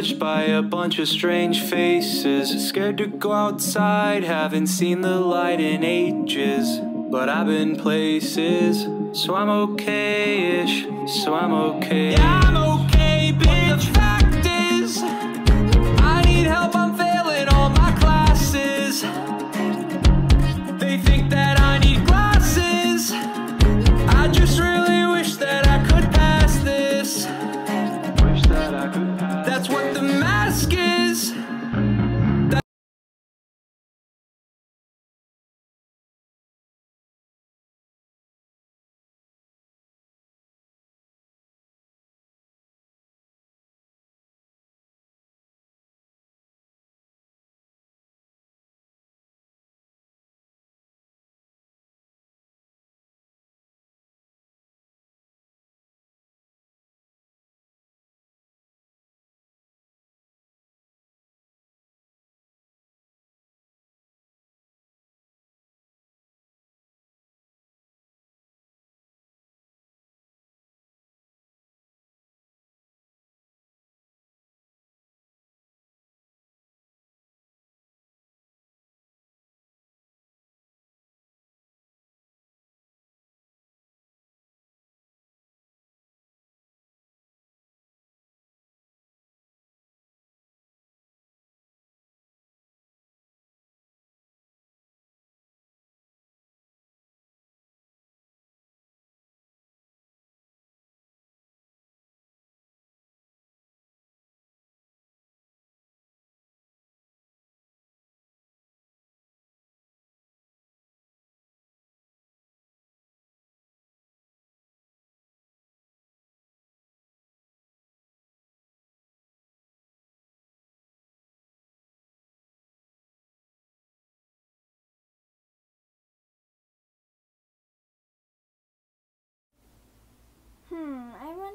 judged by a bunch of strange faces. Scared to go outside, haven't seen the light in ages. But I've been places, so I'm okay ish, so I'm okay. Yeah, I'm okay, bitch. The fact is, I need help, I'm failing all my classes. That's what the mask is.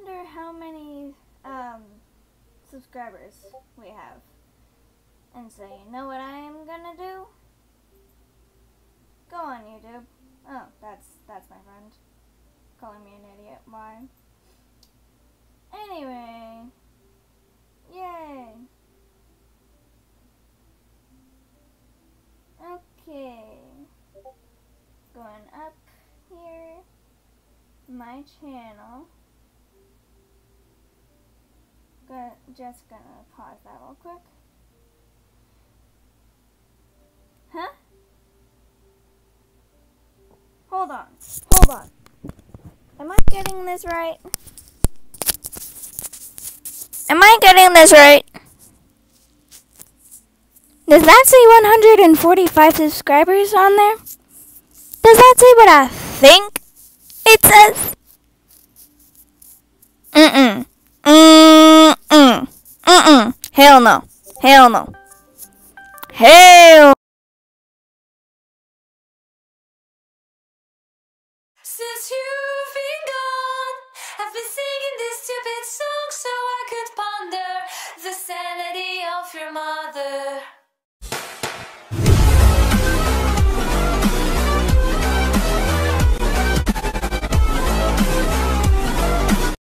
Wonder how many um subscribers we have. And so you know what I am gonna do? Go on YouTube. Oh, that's that's my friend. Calling me an idiot. Why? Anyway. Yay. Okay. Going up here my channel. Go, just gonna pause that real quick. Huh? Hold on. Hold on. Am I getting this right? Am I getting this right? Does that say 145 subscribers on there? Does that say what I think it says? Hell no. Hell no. Hell Since you've been gone, I've been singing this stupid song so I could ponder the sanity of your mother.